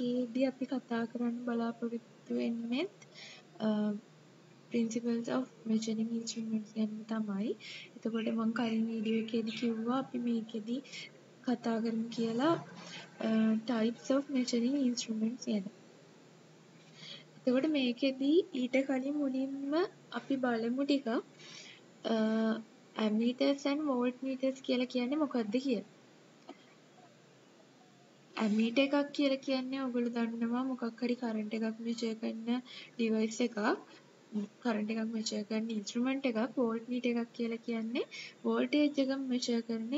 මේකේදී අපි කතා කරන්න බලාපොරොත්තු වෙන්නෙත් principles of measuring instruments ගැන තමයි. එතකොට මම කලින් වීඩියෝ එකේදී කිව්වා අපි මේකෙදි කතා කරමු කියලා types of measuring instruments ගැන. එතකොට මේකෙදි ඊට කලින් මුලින්ම අපි බලමු ටිකක් ammeters and voltmeters කියලා කියන්නේ මොකක්ද කියලා. ඇමීටර් එකක් කියලා කියන්නේ ඔයගොල්ලෝ දන්නවා මොකක් හරි කරන්ට් එකක් මෙෂර් කරන ඩිවයිස් එකක් කරන්ට් එකක් මෙෂර් කරන ඉන්ස්ට්‍රුමන්ට් එකක් වෝල්ට් මීටර් එකක් කියලා කියන්නේ වෝල්ටේජ් එක මෙෂර් කරන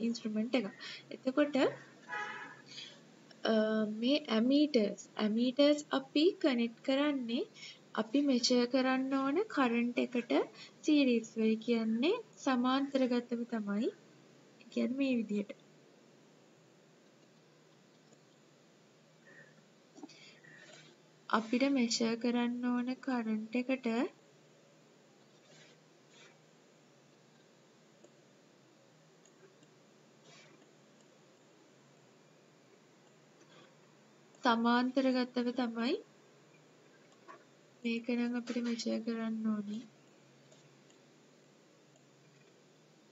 ඉන්ස්ට්‍රුමන්ට් එකක්. එතකොට මේ ඇමීටර්ස් ඇමීටර්ස් අපි කනෙක්ට් කරන්නේ අපි මෙෂර් කරන්න ඕන කරන්ට් එකට සීරීස් වෙයි කියන්නේ සමාන්තරගතව තමයි. කියන්නේ මේ විදිහට. අපිට මෙෂර් කරන්න ඕන කරන්ට් එකට. සමාන්තරගතව තමයි මේක නම් අපිට මෙෂර් කරන්න ඕනේ.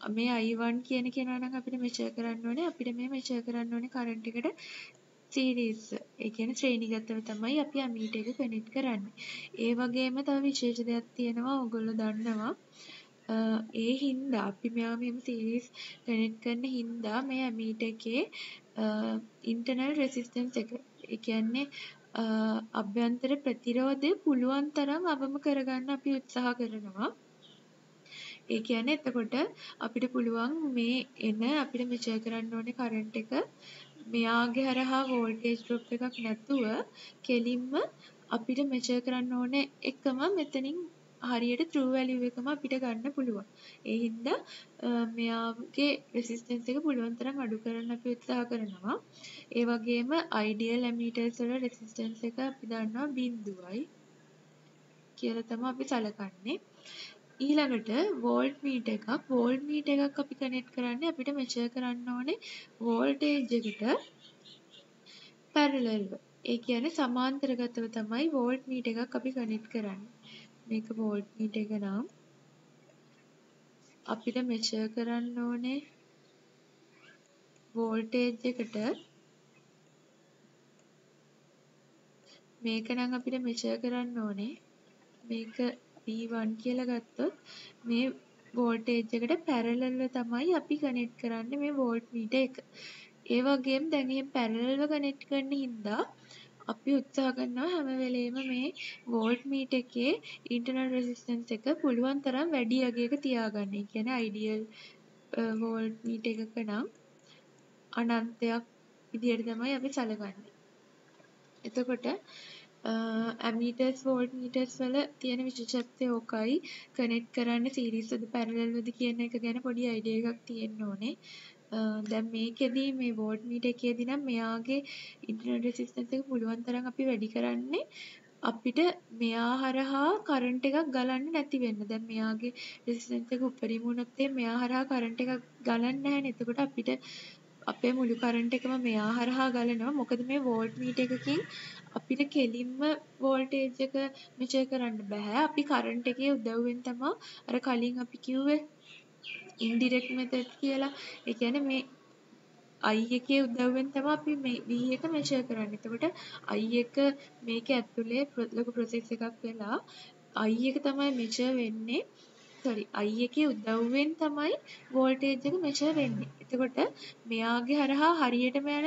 මේ I1 කියන කෙනා නම් අපිට මෙෂර් කරන්න ඕනේ. අපිට මේ මෙෂර් කරන්න ඕනේ කරන්ට් එකට. සීරීස් ඒ කියන්නේ ශ්‍රේණිගතව තමයි අපි ඇමීටර් එක කනෙක්ට් කරන්නේ. ඒ වගේම තව විශේෂ දෙයක් තියෙනවා ඔයගොල්ලෝ දන්නවා. ඒ හින්දා අපි මෙයා මෙහෙම සීරීස් කනෙක්ට් කරන හින්දා මේ ඇමීටර් එකේ ඉන්ටර්නල් රෙසිස්ටන්ස් එක ඒ කියන්නේ අභ්‍යන්තර ප්‍රතිරෝධය පුළුවන් තරම් අවම කරගන්න අපි උත්සාහ කරනවා. ඒ කියන්නේ එතකොට අපිට පුළුවන් මේ එන අපිට මෙෂර් කරන්න ඕනේ කරන්ට් එක මෙයාගේ හරහා වෝල්ටේජ් ඩ්‍රොප් එකක් නැතුව කෙලින්ම අපිට මෙෂර් කරන්න ඕන එකම මෙතනින් හරියට ට්‍රූ වැලියු එකම අපිට ගන්න පුළුවන්. ඒ හින්දා මෙයාගේ රෙසිස්ටන්ස් එක පුළුවන් තරම් අඩු කරන්න අපි උත්සාහ කරනවා. ඒ වගේම අයිඩියල් ඇමීටර්ස් වල රෙසිස්ටන්ස් එක අපි දන්නවා බිඳුවයි කියලා තමයි අපි සැලකන්නේ. ඊළඟට වෝල්ට් මීටර් එකක් වෝල්ට් මීටර් එකක් අපි කනෙක්ට් කරන්නේ අපිට මෙෂර් කරන්න ඕනේ වෝල්ටේජ් එකට පැරලල්ව. ඒ කියන්නේ සමාන්තරගතව තමයි වෝල්ට් මීටර් එකක් අපි කනෙක්ට් කරන්නේ. මේක වෝල්ට් මීටර් එක නම් අපිට මෙෂර් කරන්න ඕනේ වෝල්ටේජ් එකට මේක නම් අපිට මෙෂර් කරන්න ඕනේ මේක V1 කියලා ගත්තොත් මේ වෝල්ටේජ් එකට පැරලල්ව තමයි අපි කනෙක්ට් කරන්නේ මේ වෝල්ට් මීටර් එක. ඒ වගේම දැන් එහෙම පැරලල්ව කනෙක්ට් කරන හින්දා අපි උත්සාහ කරනවා හැම වෙලේම මේ වෝල්ට් මීටර් එකේ ඉන්ටර්නල් රෙසිස්ටන්ස් එක පුළුවන් තරම් වැඩි අගයක තියාගන්න. ඒ කියන්නේ අයිඩියල් වෝල්ට් මීටර් එකක නම් අනන්තයක් විදියට තමයි අපි සැලකන්නේ. එතකොට ඇමීටර්ස් වෝල්ට් මීටර්ස් වල තියෙන විශේෂත්වය ඕකයි කනෙක්ට් කරන්න සීරීස්වද පැරලල්වද කියන එක ගැන පොඩි අයිඩියා එකක් තියෙන්න ඕනේ. දැන් මේකෙදි මේ වෝල්ට් මීටර් එකේදී නම් මෙයාගේ ඉන්ටර්නල් රෙසිස්ටන්ස් එක පුළුවන් තරම් අපි වැඩි කරන්නේ අපිට මෙයා හරහා කරන්ට් එකක් ගලන්න නැති වෙන්න. දැන් මෙයාගේ රෙසිස්ටන්ස් එක උඩරිම වුණොත් මෙයා හරහා කරන්ට් එකක් ගලන්නේ නැහැනේ. එතකොට අපිට අපේ මුළු කරන්ට් එකම මෙයා හරහා ගලනවා. මොකද මේ වෝල්ට් මීටර් එකකින් අපිට කෙලින්ම වෝල්ටේජ් එක මෙෂර් කරන්න බෑ. අපි කරන්ට් එකේ උදව්වෙන් තමයි අර කලින් අපි කිව්වේ ඉන්ඩිරෙක්ට් මෙතඩ් කියලා. ඒ කියන්නේ මේ I එකේ උදව්වෙන් තමයි අපි මේ V එක මෙෂර් කරන්නේ. එතකොට I එක මේක ඇතුලේ ලොකු ප්‍රොසෙස් එකක් වෙලා I එක තමයි මෙෂර් වෙන්නේ. සෝරි I එකේ උදව්වෙන් තමයි වෝල්ටේජ් එක මෙෂර් වෙන්නේ. එතකොට මෙයාගේ හරහා හරියටම යන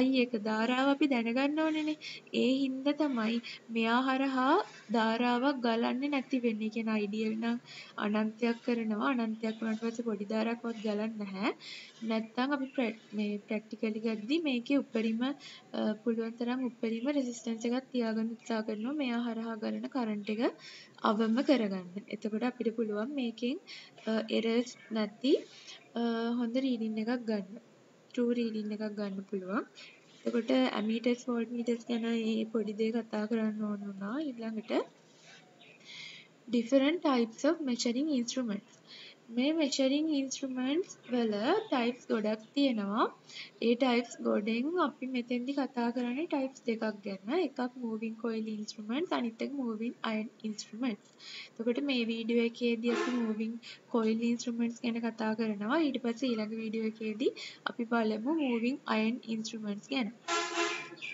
I එක ධාරාව අපි දැනගන්න ඕනේනේ. ඒ හින්දා තමයි මෙයා හරහා ධාරාවක් ගලන්නේ නැති වෙන්නේ. ඒ කියන්නේ අයිඩියල් නම් අනන්තයක් කරනවා. අනන්තයක් වුණාට පස්සේ පොඩි ධාරාවක්වත් ගලන්නේ නැහැ. නැත්තම් අපි මේ ප්‍රැක්ටිකලි ගද්දි මේකේ උඩරිම පුළුවන් තරම් උඩරිම රෙසිස්ටන්ස් එකක් තියාගන්න උත්සාහ කරනවා. මෙයා හරහා ගලන කරන්ට් එක අවම කරගන්න. එතකොට අපිට පුළුවන් මේකෙන් එරර්ස් නැති හොඳ රීඩින් එකක් ගන්න. ට්‍රූ රීඩින් එකක් ගන්න පුළුවන්. එතකොට ඇමීටර්ස් වෝල්ට් මීටර්ස් ගැන මේ පොඩි දේ කතා කරන්න ඕන වුණා. ඊළඟට different types of measuring instruments. මේ මෙෂරින් ඉන්ස්ට්‍රුමන්ට්ස් වල ටයිප්ස් ගොඩක් තියෙනවා. ඒ ටයිප්ස් ගොඩෙන් අපි මෙතෙන්දි කතා කරන්නේ ටයිප්ස් දෙකක් ගැන. එකක් මූවින් කොයිල් ඉන්ස්ට්‍රුමන්ට්ස් අනිත් එක මූවින් අයන් ඉන්ස්ට්‍රුමන්ට්ස්. එතකොට මේ වීඩියෝ එකේදී අපි මූවින් කොයිල් ඉන්ස්ට්‍රුමන්ට්ස් ගැන කතා කරනවා. ඊට පස්සේ ඊළඟ වීඩියෝ එකේදී අපි බලමු මූවින් අයන් ඉන්ස්ට්‍රුමන්ට්ස් ගැන.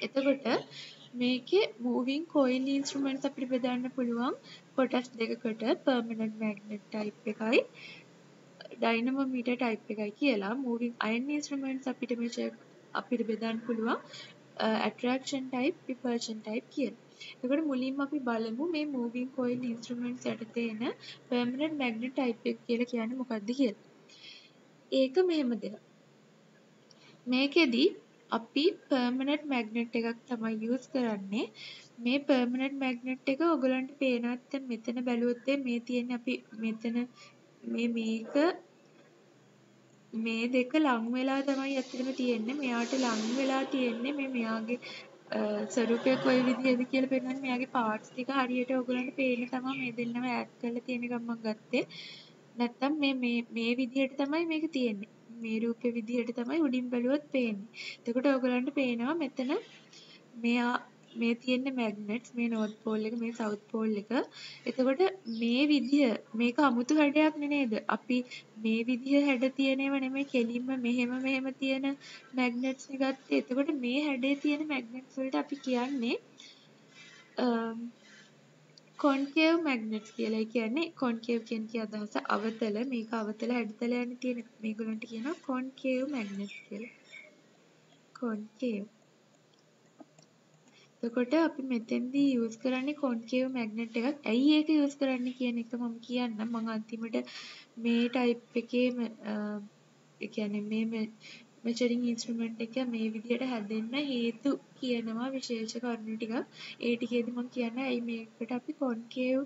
එතකොට මේකේ මූවින් කොයිල් ඉන්ස්ට්‍රුමන්ට්ස් අපිට බෙදන්න පුළුවන් කොටස් දෙකකට පර්මනන්ට් මැග්නට් ටයිප් එකයි ඩයිනමෝමීටර් ටයිප් එකයි කියලා මූවින් අයන් ඉන්ස්ට්‍රුමන්ට්ස් අපිට මෙෂර් අපිට බෙදන්න පුළුවන් ඇට්‍රැක්ෂන් ටයිප් රිපල්ෂන් ටයිප් කියලා. එතකොට මුලින්ම අපි බලමු මේ මූවින් කොයිල් ඉන්ස්ට්‍රුමන්ට්ස් යටතේ එන පර්මනන්ට් මැග්නට් ටයිප් එක කියලා කියන්නේ මොකක්ද කියලා. ඒක මෙහෙම දෙයක්. මේකෙදි අපි පර්මනන්ට් මැග්නට් එකක් තමයි යූස් කරන්නේ. මේ පර්මනන්ට් මැග්නට් එක ඔයගලන්ට පේනවා මෙතන බැලුවොත් මේ තියෙන්නේ අපි මෙතන මේ මේක මේ දෙක ලං වෙලා තමයි ඇත්තටම තියෙන්නේ. මෙයාට ලං වෙලා තියෙන්නේ මේ මෙයාගේ ස්වරූපය කොයි විදිහද කියලා පෙන්වන්න මෙයාගේ පාර්ට්ස් ටික හරියට ඔයගලන්ට පේන්න තමයි මේ දෙන්නම ඈඩ් කරලා තියෙන එක මම ගත්තේ. නැත්තම් මේ මේ මේ විදිහට තමයි මේක තියෙන්නේ. මේ රූපේ විදිහට තමයි උඩින් බැලුවොත් පේන්නේ. එතකොට ඔයගලන්ට පේනවා මෙතන මෙයා මේ තියෙන මැග්නට්ස් මේ නෝත් පෝල් එක මේ සවුත් පෝල් එක. එතකොට මේ විදිය මේක අමුතු හැඩයක් නේද? අපි මේ විදිය හැඩ තියෙනව නෙමෙයි කෙලින්ම මෙහෙම මෙහෙම තියෙන මැග්නට්ස් ගත්තේ. එතකොට මේ හැඩේ තියෙන මැග්නට්ස් වලට අපි කියන්නේ um, කොන්කේව් මැග්නට්ස් කියලා. ඒ කියන්නේ කොන්කේව් කියන කී අදහස? අවතල. මේක අවතල හැඩතල යන තියෙන මේගොල්ලන්ට කියනවා කොන්කේව් මැග්නට්ස් කියලා. කොන්කේව් එතකොට අපි මෙතෙන්දී යූස් කරන්නේ කොන්කේව් මැග්නට් එකක්. ඇයි ඒක යූස් කරන්නේ කියන එක මම කියන්නම්. මම අන්තිමට මේ ටයිප් එකේ ඒ කියන්නේ මේ මෙචරින් ඉන්ස්ට්‍රුමන්ට් එක මේ විදිහට හැදෙන්න හේතු කියනවා විශේෂ කරුණු ටිකක්. ඒ ටිකේදී මම කියන්නේ ඇයි මේකට අපි කොන්කේව්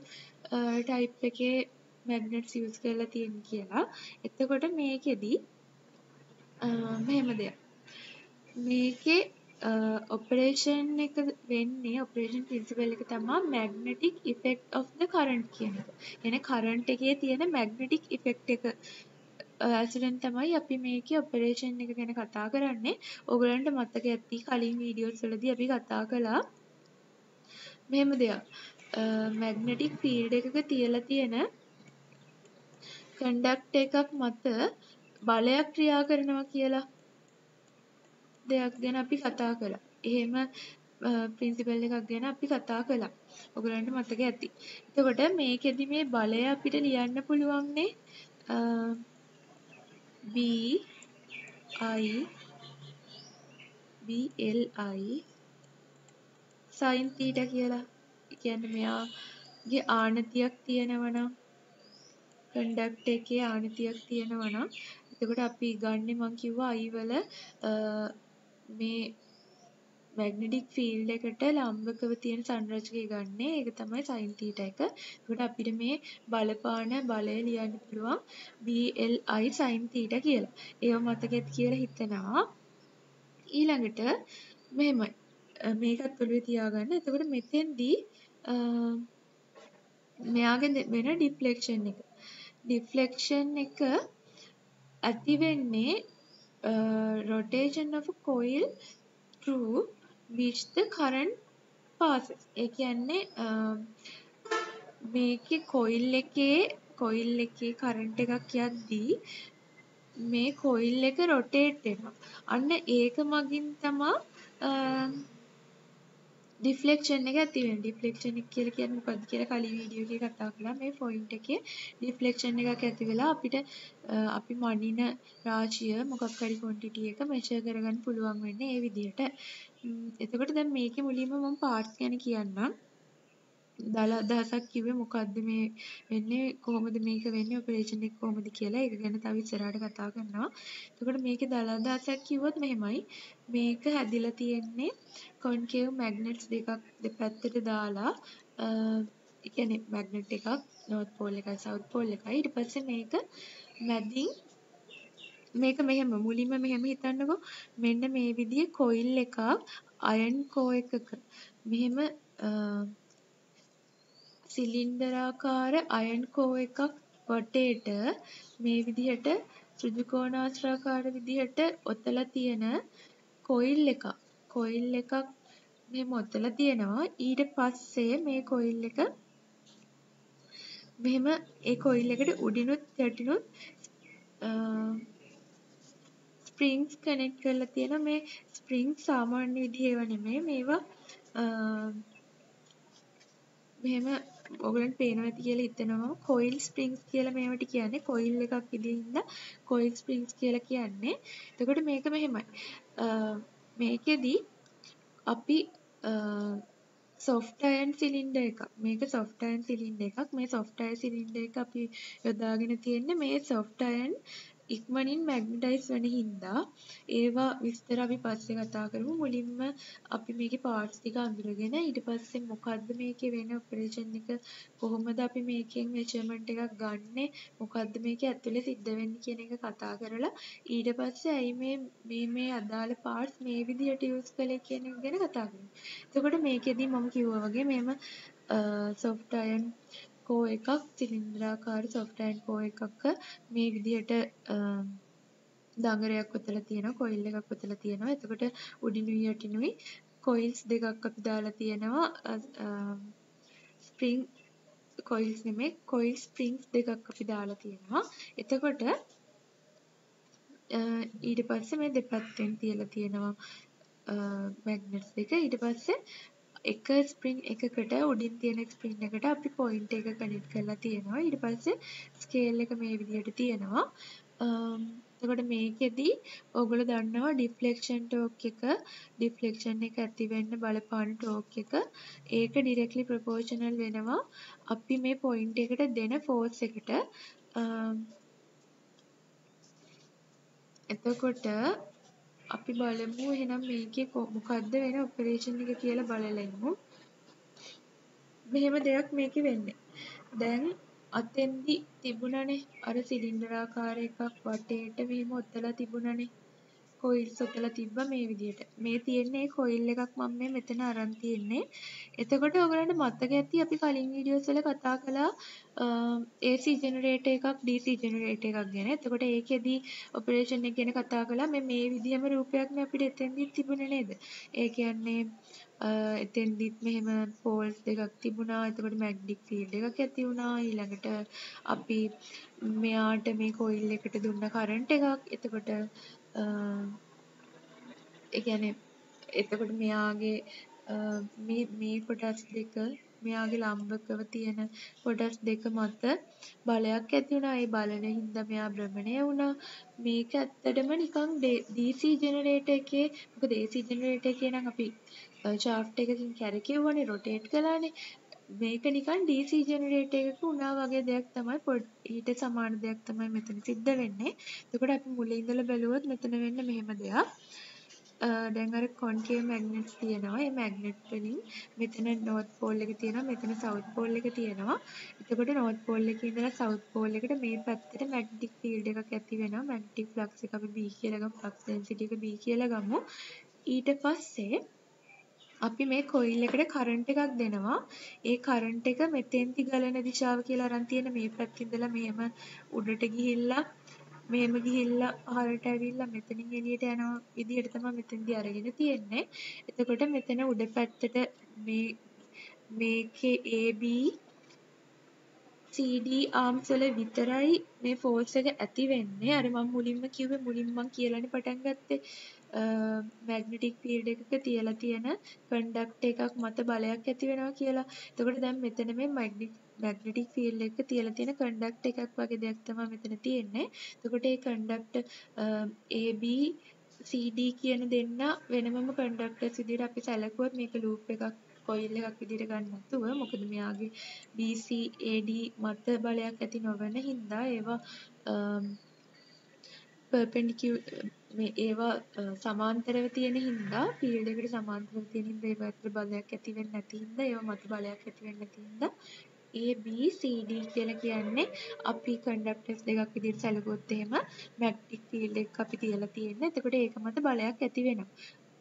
ටයිප් එකේ මැග්නට්ස් යූස් කරලා තියෙන්නේ කියලා. එතකොට මේකෙදි මෙහෙම දෙයක්. මේකේ ඔපරේෂන් එක වෙන්නේ ඔපරේෂන් ප්‍රින්සිපල් එක තමා magnetic effect of the current කියන එක. කියන්නේ කරන්ට් එකේ තියෙන මැග්නටික් ඉෆෙක්ට් එක ඇසුරෙන් තමයි අපි මේකේ ඔපරේෂන් එක ගැන කතා කරන්නේ. ඕගලන්ට මතක ඇති කලින් වීඩියෝස් වලදී අපි කතා කළා මෙහෙම දෙයක්. මැග්නටික් ෆීල්ඩ් එකක තියලා තියෙන කන්ඩක්ට් එකක් මත බලයක් ක්‍රියා කරනවා කියලා දෙයක් ගැන අපි කතා කළා. එහෙම ප්‍රින්සිපල් එකක් ගැන අපි කතා කළා. ඔයගලන්ට මතක ඇති. එතකොට මේකෙදි මේ බලය අපිට ලියන්න පුළුවන්නේ B I B L I sin theta කියලා. ඒ කියන්නේ මෙයාගේ ආනතියක් තියෙනවා නම් කන්ඩක්ට් එකේ ආනතියක් තියෙනවා නම් එතකොට අපි ගන්නෙ මං කිව්වා I වල මේ මැග්නටික් ෆීල්ඩ් එකට ලම්බකව තියෙන සංරචකය ගන්න ඒක තමයි sin θ එක. එතකොට අපිට මේ බලපාන බලය ලියන්න පුළුවන් BLI sin θ කියලා. ඒව මතක ඇති කියලා හිතනවා. ඊළඟට මෙහෙමයි. මේකත් ඔළුවේ තියාගන්න. එතකොට මෙතෙන්දී මෙයාගේ වෙන ඩිෆ්ලෙක්ෂන් එක. ඩිෆ්ලෙක්ෂන් එක ඇති වෙන්නේ uh, rotation of a coil through which the current passes. ඒ කියන්නේ uh, මේකේ කොයිල් එකේ කොයිල් එකේ කරන්ට් එකක් යද්දී මේ කොයිල් එක රොටේට් වෙනවා. අන්න ඒක මගින් තමා ඩිෆ්ලෙක්ෂන් එක ඇති වෙන්නේ. ඩිෆ්ලෙක්ෂන් එක කියලා කියන්නේ මොකක්ද කියලා කලින් වීඩියෝ එකේ කතා කළා. මේ පොයින්ට් එකේ ඩිෆ්ලෙක්ෂන් එකක් ඇති වෙලා අපිට අපි මනින රාශිය මොකක් හරි ක්වොන්ටිටි එක මෙෂර් කරගන්න පුළුවන් වෙන්නේ ඒ විදිහට. එතකොට දැන් මේකේ මුලින්ම මම පාර්ට්ස් ගැන කියන්නම්. දල අදහසක් කිව්වේ මොකද්ද මේ වෙන්නේ? කොහොමද මේක වෙන්නේ? ඔපරේෂන් එක කොහොමද කියලා ඒක ගැන තව ඉස්සරහට කතා කරනවා. එතකොට මේකේ දල අදහසක් කිව්වොත් මෙහෙමයි. මේක හැදිලා තියෙන්නේ කොන්කේව් මැග්නට්ස් දෙකක් දෙපැත්තට දාලා ඒ කියන්නේ මැග්නට් එකක් නෝත් පෝල් එකයි සවුත් පෝල් එකයි. ඊට පස්සේ මේක මැදින් මේක මෙහෙම මුලින්ම මෙහෙම හිතන්නකෝ. මෙන්න මේ විදිහේ කොයිල් එකක් අයන් කෝ එකක. මෙහෙම සිලින්ඩරාකාර අයන් කෝ එකක් වටේට මේ විදිහට ඍජු කෝණාශ්‍රාකාර විදිහට ඔතලා තියෙන කොයිල් එකක්. කොයිල් එකක් මෙහෙම ඔතලා තියෙනවා. ඊට පස්සේ මේ කොයිල් එක මෙහෙම ඒ කොයිල් එකට උඩිනුත් යටිනුත් ස්ප්‍රින්ග්ස් කනෙක්ට් කරලා තියෙනවා මේ ස්ප්‍රින්ග්ස් සාමාන්‍ය විදිහේ ඒවා නෙමෙයි. මේවා මෙහෙම ඔයගලන්ට පේනවා ඇති කියලා හිතනවා. කොයිල් ස්ප්‍රින්ග්ස් කියලා මේවට කියන්නේ. කොයිල් එකක් විදිහින්ද කොයිල් ස්ප්‍රින්ග්ස් කියලා කියන්නේ. එතකොට මේක මෙහෙමයි. මේකෙදි අපි සොෆ්ට් අයන් සිලින්ඩර් එකක්. මේක සොෆ්ට් අයන් සිලින්ඩර් එකක්. මේ සොෆ්ට් අයන් සිලින්ඩර් එක අපි යොදාගෙන තියෙන්නේ මේ සොෆ්ට් අයන් ඉක්මනින් මැග්නටයිස් වෙන හින්දා ඒවා විස්තර අපි පස්සේ කතා කරමු. මුලින්ම අපි මේකේ පාර්ට්ස් ටික අඳුරගෙන ඊට පස්සේ මොකද්ද මේකේ වෙන ඔපරේෂන් එක? කොහොමද අපි මේකෙන් මෙෂර්මන්ට් එකක් ගන්නෙ? මොකද්ද මේකේ ඇතුලේ සිද්ධ වෙන්නේ කියන එක කතා කරලා ඊට පස්සේ ඇයි මේ මේ මේ අදාළ පාර්ට්ස් මේ විදිහට යූස් කළේ කියන එක ගැන කතා කරමු. එතකොට මේකෙදි මම කිව්වා වගේ මේම සොෆ්ට් අයන් කෝ එකක් සිලින්ඩරාකාර සොෆ්ට් අයන් කෝ එකක මේ විදිහට දඟරයක් ඔතලා තියෙනවා කොයිල් එකක් ඔතලා තියෙනවා. එතකොට උඩිනුයි යටිනුයි කොයිල්ස් දෙකක් අපි දාලා තියෙනවා. ස්ප්‍රින්ග් කොයිල්ස් නෙමෙයි කොයිල් ස්ප්‍රින්ග්ස් දෙකක් අපි දාලා තියෙනවා. එතකොට ඊට පස්සේ මේ දෙපැත්තෙන් තියලා තියෙනවා මැග්නට්ස් දෙක. ඊට පස්සේ එක ස්ප්‍රින්ග් එකකට උඩින් තියෙන ස්ප්‍රින්ග් එකට අපි පොයින්ට් එක කනෙක්ට් කරලා තියෙනවා. ඊට පස්සේ ස්කේල් එක මේ විදිහට තියෙනවා. Um, එතකොට මේකෙදි ඔයගොල්ලෝ දන්නවා ඩිෆ්ලෙක්ෂන් ටෝක් එක ඩිෆ්ලෙක්ෂන් එක ඇති වෙන්න බලපාන ටෝක් එක ඒක ඩිරෙක්ට්ලි ප්‍රොපෝෂනල් වෙනවා අපි මේ පොයින්ට් එකට දෙන ෆෝර්ස් එකට um, එතකොට අපි බලමු එහෙනම් මේකේ මොකද්ද වෙන ඔපරේෂන් එක කියලා බලලා ඉමු. මෙහෙම දෙයක් මේකේ වෙන්නේ. දැන් අතෙන්දි තිබුණනේ අර සිලින්ඩරාකාර එකක් වටේට මෙහෙම ඔතලා තිබුණනේ. කොයිල්ස් ඔතලා තිබ්බා මේ විදියට. මේ තියෙන්නේ කොයිල් එකක් මම මේ මෙතන අරන් තියෙන්නේ. එතකොට ඔයගලන්ට මතක ඇති අපි කලින් වීඩියෝස් වල කතා කළා AC ජෙනරේටර් එකක් DC ජෙනරේටර් එකක් ගැන. එතකොට ඒකෙදි ඔපරේෂන් එක ගැන කතා කළා. මේ මේ විදිහම රූපයක්නේ අපිට එතෙන්දි තිබුණේ නේද? ඒ කියන්නේ එතෙන්දිත් මෙහෙම පෝල්ස් දෙකක් තිබුණා. එතකොට මැග්නටික් ෆීල්ඩ් එකක් ඇති වුණා. ඊළඟට අපි මෙයාට මේ කොයිල් එකට දුන්න කරන්ට් එකක්. එතකොට ඒ කියන්නේ එතකොට මෙයාගේ මේ මේ කොටස් දෙක මෙයාගේ ලම්බකව තියෙන කොටස් දෙක මත බලයක් ඇති වුණා. ඒ බලන හින්දා මෙයා භ්‍රමණය වුණා. මේක ඇත්තටම නිකන් DC ජෙනරේටර් එකේ මොකද AC ජෙනරේටර් එකේ නම් අපි ෂාෆ්ට් එකකින් කැරකෙව්වනේ රොටේට් කළානේ. මේක නිකන් DC ජෙනරේටර් එකක වුණා වගේ දෙයක් තමයි ඊට සමාන දෙයක් තමයි මෙතන සිද්ධ වෙන්නේ. එතකොට අපි මුලින් ඉඳලා බැලුවොත් මෙතන වෙන්නේ මෙහෙම දෙයක්. දැන් අර කොන්කේව් මැග්නට්ස් තියෙනවා. ඒ මැග්නට් වලින් මෙතන නෝත් පෝල් එක තියෙනවා. මෙතන සවුත් පෝල් එක තියෙනවා. එතකොට නෝත් පෝල් එකේ ඉඳලා සවුත් පෝල් එකට මේ පැත්තට මැග්නටික් ෆීල්ඩ් එකක් ඇති වෙනවා. මැග්නටික් ෆ්ලක්ස් එක අපි B කියලා ගමු. ෆ්ලක්ස් ඩෙන්සිටි එක B කියලා ගමු. ඊට පස්සේ අපි මේ කොයිල් එකට කරන්ට් එකක් දෙනවා. ඒ කරන්ට් එක මෙතෙන්ති ගලන දිශාව කියලා අරන් තියෙන මේ පැත්තේ ඉඳලා මෙහෙම උඩට ගිහිල්ලා මෙහෙම ගිහිල්ලා අහලට ඇවිල්ලා මෙතනින් එළියට යන විදිහට තමයි මෙතෙන්දී අරගෙන තියෙන්නේ. එතකොට මෙතන උඩ පැත්තට මේ මේකේ AB CD ආම්ස් වල විතරයි මේ ෆෝර්ස් එක ඇති වෙන්නේ. අර මම මුලින්ම කිව්වේ මුලින් මම කියලානේ පටන් ගත්තේ. මැග්නටික් ෆීල්ඩ් එකක තියලා තියෙන කන්ඩක්ටර් එකක් මත බලයක් ඇති වෙනවා කියලා. එතකොට දැන් මෙතන මේ මැග්නටික් ෆීල්ඩ් එකක තියලා තියෙන කන්ඩක්ටර් එකක් වගේ දෙයක් තමයි මෙතන තියෙන්නේ. එතකොට මේ කන්ඩක්ටර් AB CD කියන දෙන්න වෙනමම කන්ඩක්ටර්ස් විදිහට අපි සැලකුවොත් මේක ලූප් එකක් කොයිල් එකක් විදිහට ගන්න නැතුව මොකද මෙයාගේ BC AD මත බලයක් ඇති නොවන හින්දා ඒවා පර්පෙන්ඩිකියුලර් මේ ඒවා සමාන්තරව තියෙන හින්දා ෆීල්ඩ් එකට සමාන්තරව තියෙන හින්දා ඒවා ඇතුළේ බලයක් ඇති වෙන්නේ නැති හින්දා ඒවා මත බලයක් ඇති වෙන්නේ නැති හින්දා A B C D කියලා කියන්නේ අපි කන්ඩක්ටර්ස් දෙකක් විදිහට සැලකුවොත් එහෙම මැග්නටික් ෆීල්ඩ් එකක් අපි තියලා තියෙන්නේ. එතකොට ඒක මත බලයක් ඇති වෙනවා.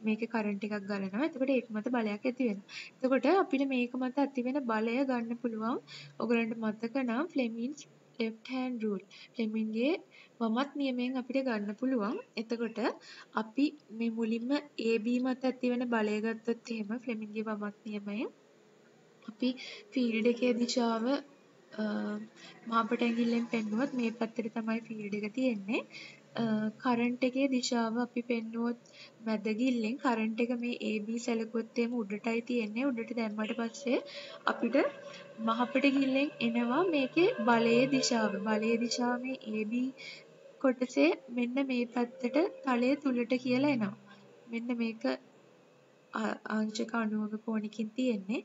මේකේ කරන්ට් එකක් ගලනවා. එතකොට ඒක මත බලයක් ඇති වෙනවා. එතකොට අපිට මේක මත ඇති වෙන බලය ගන්න පුළුවන්. ඔයගලන්ට මතක නම් ෆ්ලෙමින්ස් left hand rule. ෆ්ලෙමින්ගේ වමත් නියමයෙන් අපිට ගන්න පුළුවන්. එතකොට අපි මේ මුලින්ම AB මත ඇතිවන බලය ගත්තොත් එහෙම ෆ්ලෙමින්ගේ වමත් නියමයෙන් අපි ෆීල්ඩ් එකේ දිශාව මාපට ඇඟිල්ලෙන් පෙන්නුවොත් මේ පැත්තට තමයි ෆීල්ඩ් එක තියෙන්නේ. කරන්ට් එකේ දිශාව අපි පෙන්නුවොත් මැදගිල්ලෙන් කරන්ට් එක මේ AB සැලකුවොත් එහෙම උඩටයි තියෙන්නේ. උඩට දැම්මට පස්සේ අපිට මහපට ගිල්ලෙන් එනවා මේකේ බලයේ දිශාව. බලයේ දිශාව මේ AB කොටසේ මෙන්න මේ පැත්තට තලය තුලට කියලා එනවා. මෙන්න මේක අංශක 90ක කෝණකින් තියෙන්නේ.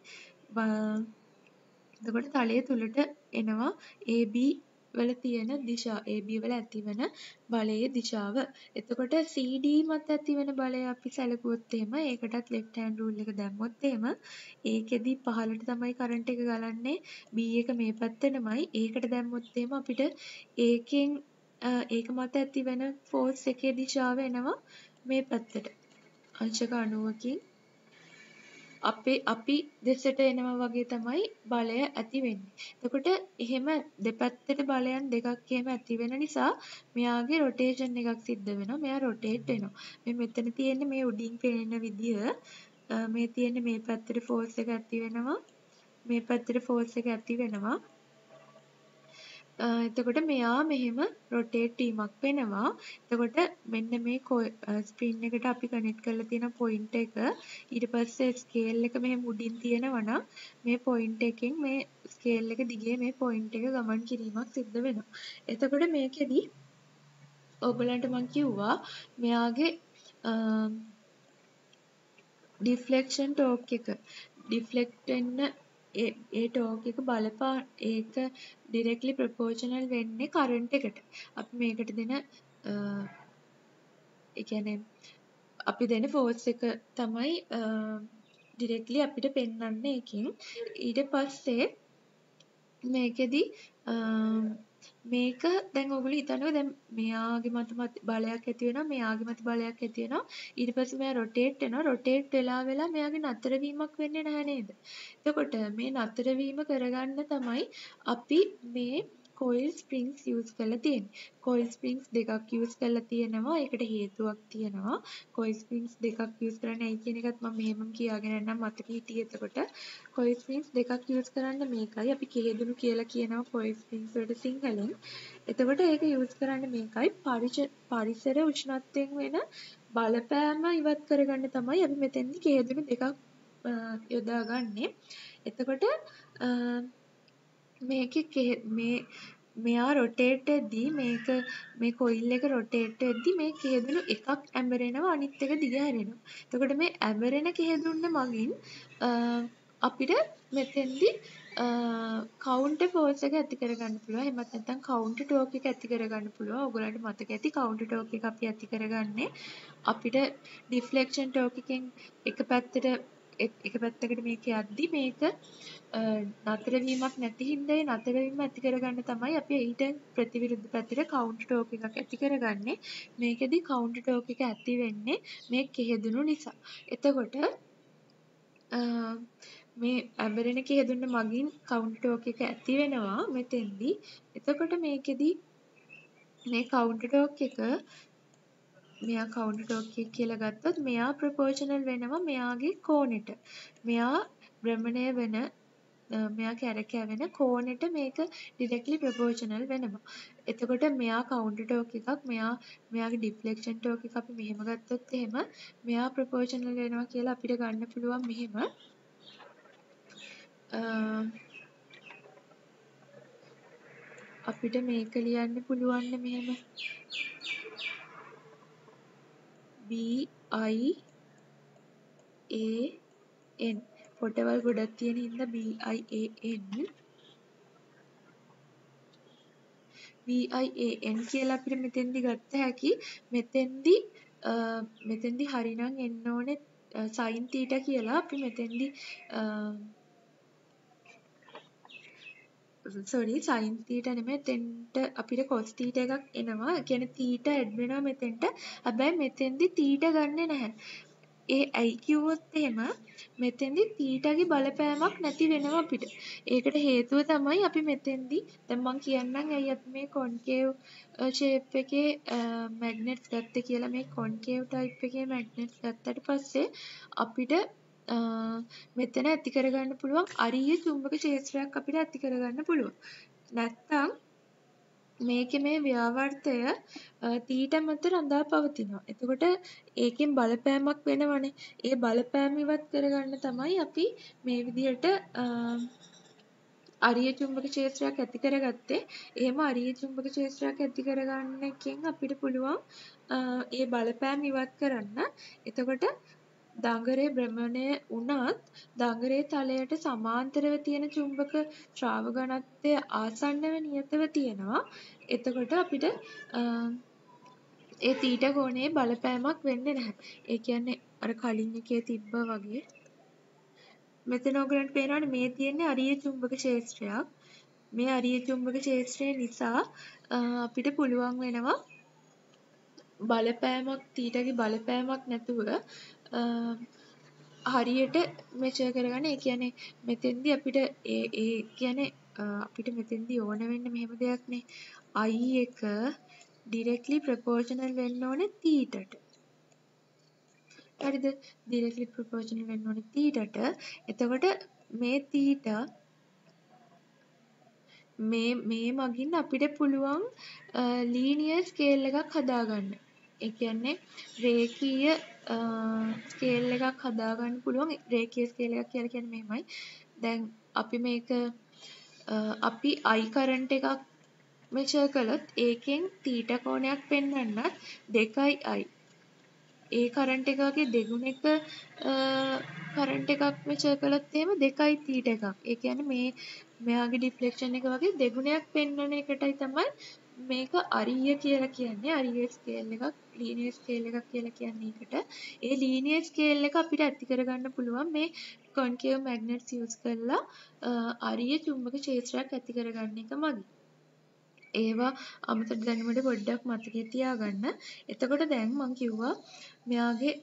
එතකොට තලය තුලට එනවා AB වල තියෙන දිශා AB වල ඇතිවන බලයේ දිශාව. එතකොට CD මත ඇතිවන බලය අපි සැලකුවොත් එහෙම ඒකටත් left hand rule එක දැම්මොත් එහෙම ඒකෙදි පහළට තමයි කරන්ට් එක ගලන්නේ B එක මේ පැත්තටමයි. ඒකට දැම්මොත් එහෙම අපිට ඒකෙන් ඒක මත ඇතිවන ෆෝර්ස් එකේ දිශාව එනවා මේ පැත්තට. අංශක 90කින් අපේ අපි දෙසට එනවා වගේ තමයි බලය ඇති වෙන්නේ. එතකොට එහෙම දෙපැත්තට බලයන් දෙකක් එහෙම ඇති වෙන නිසා මෙයාගේ රොටේෂන් එකක් සිද්ධ වෙනවා. මෙයා රොටේට් වෙනවා. මේ මෙතන තියෙන්නේ මේ උඩින් පේන විදිය මේ තියෙන්නේ මේ පැත්තට ෆෝර්ස් එක ඇති වෙනවා. මේ පැත්තට ෆෝර්ස් එක ඇති වෙනවා. එතකොට මෙයා මෙහෙම රොටේට් වීමක් වෙනවා. එතකොට මෙන්න මේ ස්ප්‍රින් එකට අපි කනෙක්ට් කරලා තියෙන පොයින්ට් එක ඊට පස්සේ ස්කේල් එක මෙහෙම උඩින් තියෙනවා නම් මේ පොයින්ට් එකෙන් මේ ස්කේල් එක දිගේ මේ පොයින්ට් එක ගමන් කිරීමක් සිද්ධ වෙනවා. එතකොට මේකෙදි ඔයගලන්ට මම කිව්වා මෙයාගේ ඩිෆ්ලෙක්ෂන් ටෝක් එක ඩිෆ්ලෙක්ට් වෙන්න ඒ ටෝක් එක බලපා ඒක ඩිරෙක්ට්ලි ප්‍රොපෝෂනල් වෙන්නේ කරන්ට් එකට. අපි මේකට දෙන ඒ කියන්නේ අපි දෙන ෆෝර්ස් එක තමයි ඩිරෙක්ට්ලි අපිට පෙන්වන්නේ ඒකින්. ඊට පස්සේ මේකෙදි මේක දැන් ඔයගොල්ලෝ හිතන්නකෝ දැන් මෙයාගේ මත බලයක් ඇති වෙනවා මෙයාගේ මත බලයක් ඇති වෙනවා. ඊට පස්සේ මෙයා රොටේට් වෙනවා. රොටේට් වෙලා වෙලා මෙයාගේ නතර වීමක් වෙන්නේ නැහැ නේද? එතකොට මේ නතර වීම කරගන්න තමයි අපි මේ කොයිල් ස්ප්‍රින්ග්ස් යූස් කරලා තියෙන්නේ. කොයිල් ස්ප්‍රින්ග්ස් දෙකක් යූස් කරලා තියෙනවා. ඒකට හේතුවක් තියෙනවා. කොයිල් ස්ප්‍රින්ග්ස් දෙකක් යූස් කරන්න ඇයි කියන එකත් මම මෙහෙමම කියාගෙන යන්නම් මතක හිටියේ එතකොට. කොයිල් ස්ප්‍රින්ග්ස් දෙකක් යූස් කරන්න මේකයි. අපි කෙහෙදුණු කියලා කියනවා කොයිල් ස්ප්‍රින්ග්ස් වලට සිංහලෙන්. එතකොට ඒක යූස් කරන්න මේකයි පරිසර උෂ්ණත්වයෙන් වෙන බලපෑම ඉවත් කරගන්න තමයි අපි මෙතෙන්දි කෙහෙදුණු දෙකක් යොදාගන්නේ. එතකොට මේකේ මේ මෙයා රොටේට් වෙද්දී මේක මේ කොයිල් එක රොටේට් වෙද්දී මේ කෙහෙදුණු එකක් ඇඹරෙනවා අනිත් එක දිගහැරෙනවා. එතකොට මේ ඇඹරෙන කෙහෙදුන්න මගින් අපිට මෙතෙන්දි කවුන්ටර් ෆෝර්ස් එක ඇති කරගන්න පුළුවන්. එහෙමත් නැත්නම් කවුන්ටර් ටෝක් එක ඇති කරගන්න පුළුවන්. ඔයගොල්ලන්ට මතක ඇති කවුන්ටර් ටෝක් එක අපි ඇති කරගන්නේ අපිට ඩිෆ්ලෙක්ෂන් ටෝක් එකෙන් එක පැත්තට එක පැත්තකට මේක යද්දි මේක නතර වීමක් නැති හින්දා ඒ නතර වීම ඇති කරගන්න තමයි අපි ඊට ප්‍රතිවිරුද්ධ පැත්තට කවුන්ටර් ටෝක් එකක් ඇති කරගන්නේ. මේකෙදි කවුන්ටර් ටෝක් එක ඇති වෙන්නේ මේ කෙහෙදුණු නිසා. එතකොට මේ ඇඹරෙන කෙහෙදුන්න මගින් කවුන්ටර් ටෝක් එක ඇති වෙනවා මෙතෙන්දි. එතකොට මේකෙදි මේ කවුන්ටර් ටෝක් එක මෙයා කවුන්ටර් ටෝක් එක කියලා ගත්තොත් මෙයා ප්‍රොපෝෂනල් වෙනවා මෙයාගේ කෝණෙට. මෙයා භ්‍රමණය වෙන මෙයා කැරකෙන කෝණෙට මේක ඩිරෙක්ට්ලි ප්‍රොපෝෂනල් වෙනවා. එතකොට මෙයා කවුන්ටර් ටෝක් එකක් මෙයා මෙයාගේ ඩිෆ්ලෙක්ෂන් ටෝක් එක අපි මෙහෙම ගත්තොත් එහෙම මෙයා ප්‍රොපෝෂනල් වෙනවා කියලා අපිට ගන්න පුළුවන් මෙහෙම. අපිට මේක ලියන්න පුළුවන් මෙහෙම B I A N. පොටවල් ගොඩක් තියෙන හින්දා B I A N. B I A N කියලා අපිට මෙතෙන්දි ගත්ත හැකි මෙතෙන්දි මෙතෙන්දි හරිනම් එන්න ඕනේ sin θ කියලා. අපි මෙතෙන්දි සොරි සයින් තීට නෙමේ තෙන්ට අපිට කොස් තීට එකක් එනවා. ගැන තීට ඇඩ්වෙනවා මෙතෙන්ට. හැබැයි මෙතෙන්දි තීට ගන්න නැහැ. ඒ ඇයි කිව්වොත් එහෙම මෙතෙන්දි තීටගේ බලපෑමක් නැති වෙනවා අපිට. ඒකට හේතුව තමයි අපි මෙතෙන්දි දැන් මම කියන්නම් ඇයි අපි මේ කොන්කේව් ෂේප් එකේ මැග්නට්ස් ගත්තේ කියලා. මේ කොන්කේව් ටයිප් එකේ මැග්නට්ස් ගත්තට පස්සේ අපිට මෙතන ඇති කරගන්න පුළුවන් අරීය චුම්බක ක්ෂේත්‍රයක් අපිට ඇති කරගන්න පුළුවන්. නැත්තම් මේකේ මේ ව්‍යාවර්තය තීට මත රඳා පවතිනවා. එතකොට ඒකෙන් බලපෑමක් වෙනවනේ. ඒ බලපෑම ඉවත් කරගන්න තමයි අපි මේ විදිහට අරිය චුම්බක ක්ෂේත්‍රයක් ඇති කරගත්තේ. එහෙම අරිය චුම්බක ක්ෂේත්‍රයක් ඇති කරගන්න එකෙන් අපිට පුළුවන් ඒ බලපෑම් ඉවත් කරන්න. එතකොට දඟරේ භ්‍රමණය වුණත් දඟරේ තලයට සමාන්තරව තියෙන චුම්බක ශ්‍රාව ඝනත්වය ආසන්නව නියතව තියෙනවා. එතකොට අපිට ඒ තීට කෝණයේ බලපෑමක් වෙන්නේ නැහැ. ඒ කියන්නේ අර කලින් එකේ තිබ්බා වගේ මෙතන ඔයගලන්ට පේනවනේ මේ තියෙන්නේ අරිය චුම්බක ක්ෂේත්‍රයක්. මේ අරිය චුම්බක ක්ෂේත්‍රය නිසා අපිට පුළුවන් වෙනවා බලපෑමක් තීටගේ බලපෑමක් නැතුව හරියට මෙචර් කරගන්න. ඒ කියන්නේ මෙතෙන්දී අපිට ඒ ඒ කියන්නේ අපිට මෙතෙන්දී ඕන වෙන්නේ මෙහෙම දෙයක්නේ. i එක directly proportional වෙන්න ඕනේ තීටට. හරිද? directly proportional වෙන්න ඕනේ තීටට. එතකොට මේ තීටා මේ මේ මගින් අපිට පුළුවන් ලීනියර් ස්කේල් එකක් හදාගන්න. ඒ කියන්නේ රේඛීය ස්කේල් එකක් හදාගන්න පුළුවන්. රේඛීය ස්කේල් එකක් කියලා කියන්නේ මෙහෙමයි. දැන් අපි මේක අපි I කරන්ට් එකක් මෙෂර් කළොත් ඒකෙන් තීටා කෝණයක් පෙන්වන්නත් 2i ඒ කරන්ට් එක වගේ දෙගුණෙක කරන්ට් එකක් මෙෂර් කළොත් එහෙම 2යි තීට එකක්. ඒ කියන්නේ මේ මෙයාගේ ඩිෆ්ලෙක්ෂන් එක වගේ දෙගුණයක් පෙන්වන එකටයි තමයි මේක අරිය කියලා කියන්නේ. අරිය ස්කේල් එකක්, ලීනියර් ස්කේල් එකක් කියලා කියන්නේ ඒකට. ඒ ලීනියර් ස්කේල් එක අපිට ඇති කරගන්න පුළුවන් මේ කොන්කේව් මැග්නට්ස් යූස් කරලා අරිය චුම්බක ක්ෂේත්‍රයක් ඇති කරගන්න එක මගින්. ඒවා අමතක දැනුමට පොඩ්ඩක් මතකේ තියාගන්න. එතකොට දැන් මම කිව්වා මෙයාගේ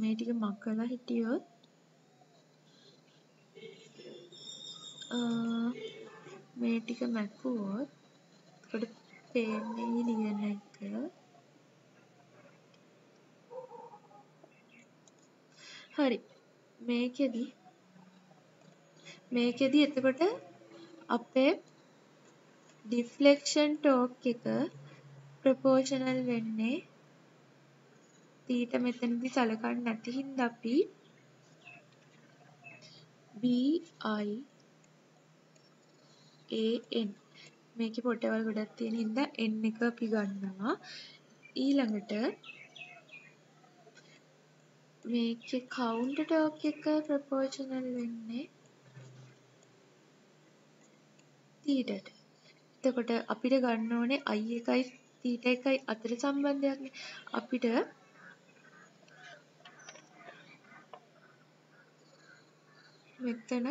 මේ ටික මකලා හිටියොත් මේ ටික මැකුවොත් එතකොට පේන්නේ ලියන එක. හරි. මේකෙදි මේකෙදි එතකොට අපේ ඩිෆ්ලෙක්ෂන් ටෝක් එක ප්‍රපෝෂනල් වෙන්නේ තීට මෙතනදි සලකන්නේ නැති හින්දා අපි BI AN මේකේ පොටවල් ගොඩක් තියෙන හින්දා N එක අපි ගන්නවා ඊළඟට මේකේ කවුන්ටර් ටෝක් එක ප්‍රපෝෂනල් වෙන්නේ තීටට එතකොට අපිට ගන්න ඕනේ i එකයි තීට එකයි අතර සම්බන්ධයක්නේ. අපිට මෙතන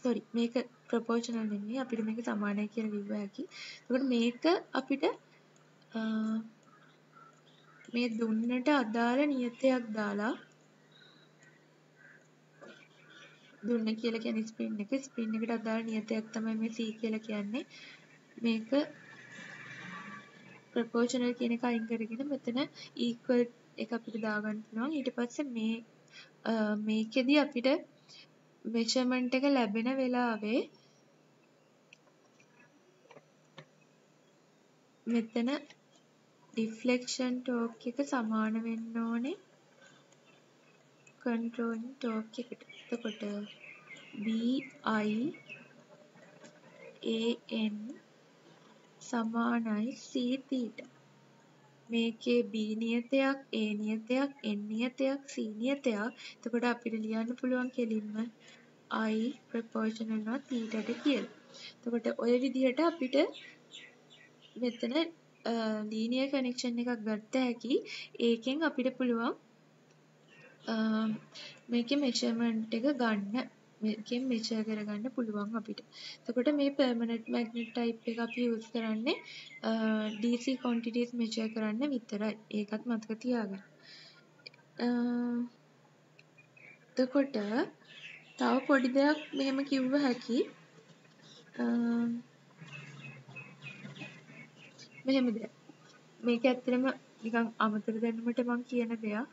සෝරි මේක ප්‍රපෝෂනල් නෙමෙයි අපිට මේක සමානයි කියලා කිව්ව හැකි. එතකොට මේක අපිට මේ දුන්නට අදාළ නියතයක් දාලා දුන්න කියලා කියන්නේ ස්පින් එක. ස්පින් එකට අදාළ නියතයක් තමයි මේ C කියලා කියන්නේ. මේක ප්‍රපෝෂනල් කියන එක අයින් කරගෙන මෙතන equal එක අපිට දාගන්න පුළුවන්. ඊට පස්සේ මේ මේකෙදි අපිට මෙෂර්මන්ට් එක ලැබෙන වෙලාවේ මෙතන ඩිෆ්ලෙක්ෂන් ටෝක් එක සමාන වෙන්න ඕනේ කන්ට්‍රෝලින් ටෝක් එකට. එතකොට BI AN සමානයි C තීටා. මේකේ B නියතයක් A නියතයක් N නියතයක් C නියතයක්. එතකොට අපිට ලියන්න පුළුවන් කෙලින්ම I ප්‍රපෝෂනල් නවා තීටට කියලා. එතකොට ඔය විදිහට අපිට මෙතන ලීනියර් කනෙක්ෂන් එකක් ගත්ත හැකි. ඒකෙන් අපිට පුළුවන් මේකේ මෙෂර්මන්ට් එක ගන්න මේකෙන් මෙෂර් කරගන්න පුළුවන් අපිට. එතකොට මේ පර්මනන්ට් මැග්නට් ටයිප් එක අපි යූස් කරන්නේ DC quantities මෙෂර් කරන්න විතරයි. ඒකත් මතක තියාගන්න. එතකොට තව පොඩි දෙයක් මෙහෙම කිව්ව හැකි මෙහෙම දෙයක්. මේක ඇත්තටම නිකන් අමතර දැනුමට මං කියන දෙයක්.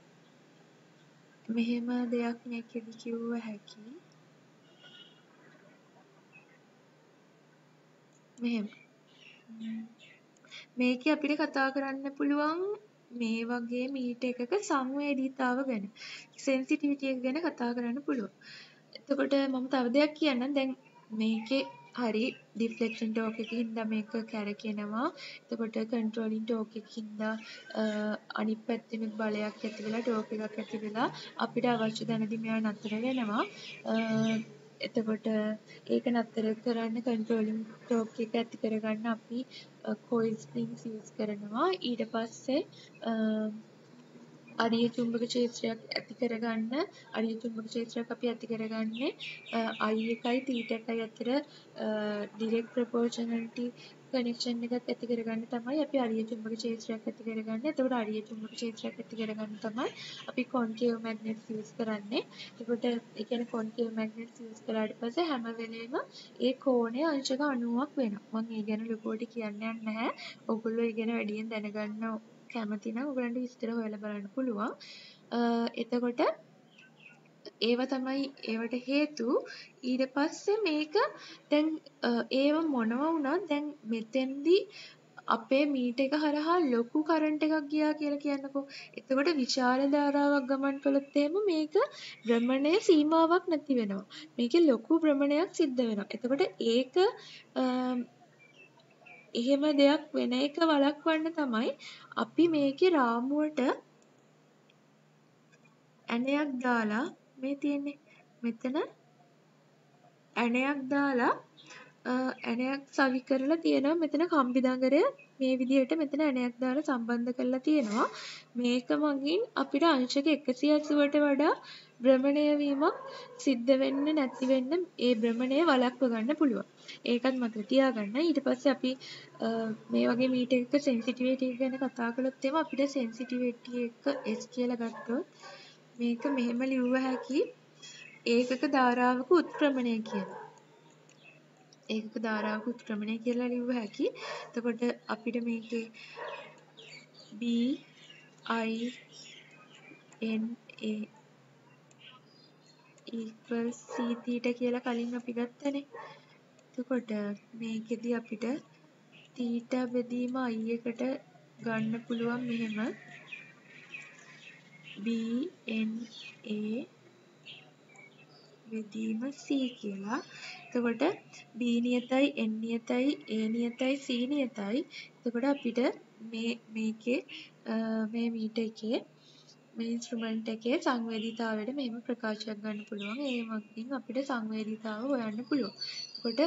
මෙහෙම දෙයක් මේකෙදි කිව්ව හැකි? මෙහෙම. මේකේ අපිට කතා කරන්න පුළුවන් මේ වගේ මීට එකක සංවේදීතාව ගැන. සෙන්සිටිවිටි එක ගැන කතා කරන්න පුළුවන්. එතකොට මම තව දෙයක් කියන්නම්. දැන් මේකේ හරි ඩිෆ්ලෙක්ෂන් ටෝක් එකකින් හින්දා මේක කැරකෙනවා. එතකොට කන්ට්‍රෝලින් ටෝක් එකකින් හින්දා අනිත් පැත්තෙනුත් බලයක් ඇති වෙලා ටෝක් එකක් ඇති වෙලා අපිට අවශ්‍ය තැනදී මෙයා නතර වෙනවා. එතකොට ඒක නතර කරන්න කන්ට්‍රෝලින් ටෝක් එක ඇති කරගන්න අපි කොයිල් ස්ප්‍රින්ග්ස් යූස් කරනවා. ඊට පස්සේ අරිය චුම්බක ක්ෂේත්‍රයක් ඇති කරගන්න අරිය චුම්බක ක්ෂේත්‍රයක් අපි ඇති කරගන්නේ I එකයි θ එකයි අතර ඩිරෙක්ට් ප්‍රොපෝර්ෂනැලිටි කනෙක්ෂන් එකක් ඇති කරගන්න තමයි අපි අරිය චුම්බක ක්ෂේත්‍රයක් ඇති කරගන්නේ. එතකොට අරිය චුම්බක ක්ෂේත්‍රයක් ඇති කරගන්න තමයි අපි කොන්කේව් මැග්නට්ස් යූස් කරන්නේ. එතකොට ඒ කියන්නේ කොන්කේව් මැග්නට්ස් යූස් කළාට පස්සේ හැම වෙලේම ඒ කෝණය අංශක 90ක් වෙනවා. මම ඒ ගැන ලොකුවට කියන්න යන්නේ නැහැ. ඔයගොල්ලෝ ඒ ගැන වැඩියෙන් දැනගන්න කැමති නම් ඔයගලන්ට විස්තර හොයලා බලන්න පුළුවන්. එතකොට ඒව තමයි ඒවට හේතු ඊට පස්සේ මේක දැන් ඒව මොනවා වුණත් දැන් මෙතෙන්දි අපේ මීට එක හරහා ලොකු කරන්ට් එකක් ගියා කියලා කියන්නකෝ. එතකොට විශාල ධාරාවක් ගමන් කළොත් එහෙම මේක භ්‍රමණය සීමාවක් නැති වෙනවා. මේකේ ලොකු භ්‍රමණයක් සිද්ධ වෙනවා. එතකොට ඒක එහෙම දෙයක් වෙන එක වළක්වන්න තමයි අපි මේකේ රාමුවට ඇණයක් දාලා මේ තියෙන්නේ. මෙතන ඇණයක් දාලා ඇණයක් සවි කරලා තියෙනවා. මෙතන කම්බි දඟරය මේ විදිහට මෙතන ඇණයක් දාලා සම්බන්ධ කරලා තියෙනවා මේක මගින් අපිට අංශක 180ට වඩා භ්‍රමණය වීමක් සිද්ධ වෙන්න නැති වෙන්න ඒ භ්‍රමණය වළක්ව ගන්න පුළුවන්. ඒකත් මතක තියාගන්න. ඊට පස්සේ අපි මේ වගේ මීටර් එක සෙන්සිටිවිටි එක ගැන කතා කළොත් එම අපිට සෙන්සිටිවිටි එක S කියලා ගත්තොත් මේක මෙහෙම ලිව්ව හැකි ඒකක ධාරාවක උත්ක්‍රමණය කියලා. ඒකක ධාරාවක උත්ක්‍රමණය කියලා ලිව්ව හැකි. එතකොට අපිට මේකේ B I N A equals c theta කියලා කලින් අපි ගත්තනේ. එතකොට මේකෙදි අපිට theta බෙදීම i එකට ගන්න පුළුවන් මෙහෙම B N A බෙදීම C කියලා. එතකොට B නියතයි N නියතයි A නියතයි C නියතයි. එතකොට අපිට මේ මේකේ මේ මීට එකේ මේ ඉන්ස්ට්‍රුමන්ට් එකේ සංවේදීතාවයට මෙහෙම ප්‍රකාශයක් ගන්න පුළුවන්. ඒ මගින් අපිට සංවේදීතාව හොයන්න පුළුවන්. එතකොට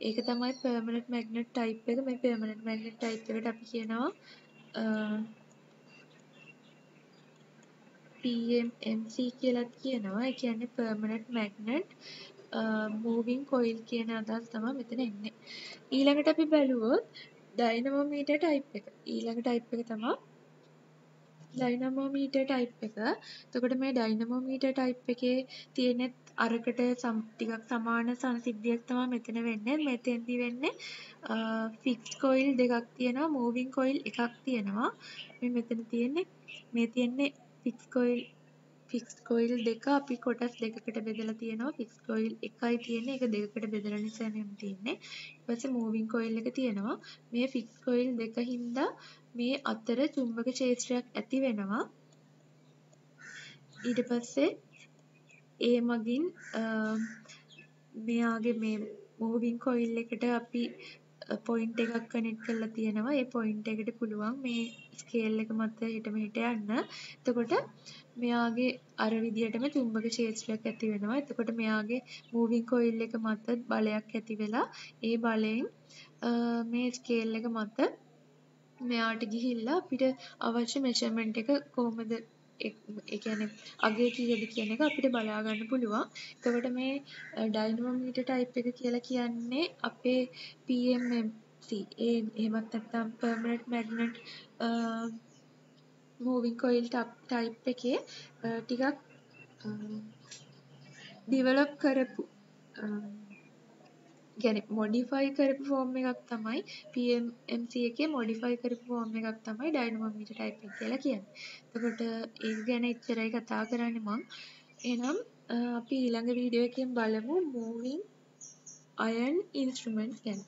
ඒක තමයි පර්මනන්ට් මැග්නට් ටයිප් එක. මේ පර්මනන්ට් මැග්නට් ටයිප් එකට අපි කියනවා PMMC කියලත් කියනවා. ඒ කියන්නේ පර්මනන්ට් මැග්නට් මූවින් කොයිල් කියන අදහස් තමයි මෙතන එන්නේ. ඊළඟට අපි බැලුවොත් ඩයිනමෝමීටර් ටයිප් එක. ඊළඟ ටයිප් එක තමයි ඩයිනමෝමීටර් ටයිප් එක. එතකොට මේ ඩයිනමෝමීටර් ටයිප් එකේ තියෙන අරකට ටිකක් සමාන සංසිද්ධියක් තමයි මෙතන වෙන්නේ. මෙතෙන්දි වෙන්නේ ෆික්ස් කොයිල් දෙකක් තියෙනවා, මූවින් කොයිල් එකක් තියෙනවා. මේ මෙතන තියෙන්නේ මේ තියෙන්නේ ෆික්ස් කොයිල් ෆික්ස් කොයිල් දෙක අපි කොටස් දෙකකට බෙදලා තියෙනවා. ෆික්ස් කොයිල් එකයි තියෙන්නේ. ඒක දෙකකට බෙදලා නිසා මෙහෙම තියෙන්නේ. ඊට පස්සේ මූවින් කොයිල් එක තියෙනවා. මේ ෆික්ස් කොයිල් දෙක හින්දා මේ අතර චුම්බක ක්ෂේත්‍රයක් ඇති වෙනවා. ඊට පස්සේ ඒ මගින් මෙයාගේ මේ මූවින් කොයිල් එකට අපි පොයින්ට් එකක් කනෙක්ට් කරලා තියෙනවා. ඒ පොයින්ට් එකට පුළුවන් මේ ස්කේල් එක මත හෙට මෙහෙට යන්න. එතකොට මෙයාගේ අර විදිහටම චුම්බක ක්ෂේත්‍රයක් ඇති වෙනවා. එතකොට මෙයාගේ මූවින් කොයිල් එක මත බලයක් ඇති වෙලා ඒ බලයෙන් මේ ස්කේල් එක මත මෙයාට ගිහිල්ලා අපිට අවශ්‍ය මෙෂර්මන්ට් එක කොහොමද ඒ කියන්නේ අගේ කීයද කියන එක අපිට බලා ගන්න පුළුවන්. එතකොට මේ ඩයිනමෝමීටර් ටයිප් එක කියලා කියන්නේ අපේ PMMC ඒ එහෙමත් නැත්නම් permanent magnet moving coil type එකේ ටිකක් ඩිවලොප් කරපු ගැන මොඩිෆයි කරපු ෆෝම් එකක් තමයි PMMC එකේ මොඩිෆයි කරපු ෆෝම් එකක් තමයි ඩයිනමෝමීටර් ටයිප් එක කියලා කියන්නේ. එතකොට ඒක ගැන එච්චරයි කතා කරන්නේ මං. එහෙනම් අපි ඊළඟ වීඩියෝ එකෙන් බලමු moving iron instruments ගැන.